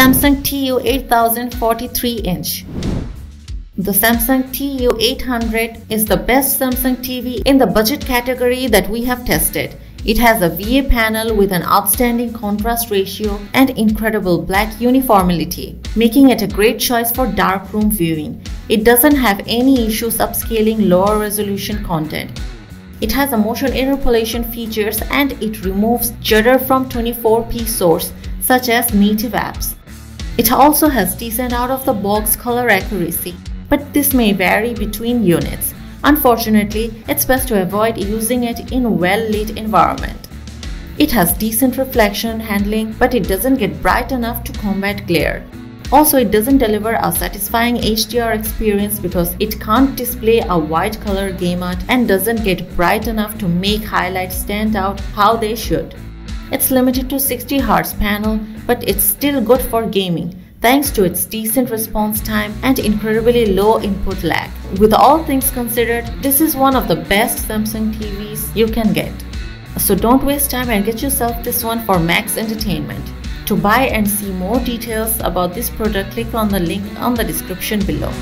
Samsung TU 8043 inch. The Samsung TU800 is the best Samsung TV in the budget category that we have tested. It has a VA panel with an outstanding contrast ratio and incredible black uniformity, making it a great choice for darkroom viewing. It doesn't have any issues upscaling lower resolution content. It has a motion interpolation features and it removes judder from 24p source such as native apps. It also has decent out-of-the-box color accuracy, but this may vary between units. Unfortunately, it's best to avoid using it in well-lit environment. It has decent reflection handling, but it doesn't get bright enough to combat glare. Also, it doesn't deliver a satisfying HDR experience because it can't display a wide color gamut and doesn't get bright enough to make highlights stand out how they should. It's limited to 60Hz panel, but it's still good for gaming thanks to its decent response time and incredibly low input lag. With all things considered, this is one of the best Samsung TVs you can get. So don't waste time and get yourself this one for max entertainment. To buy and see more details about this product, click on the link on the description below.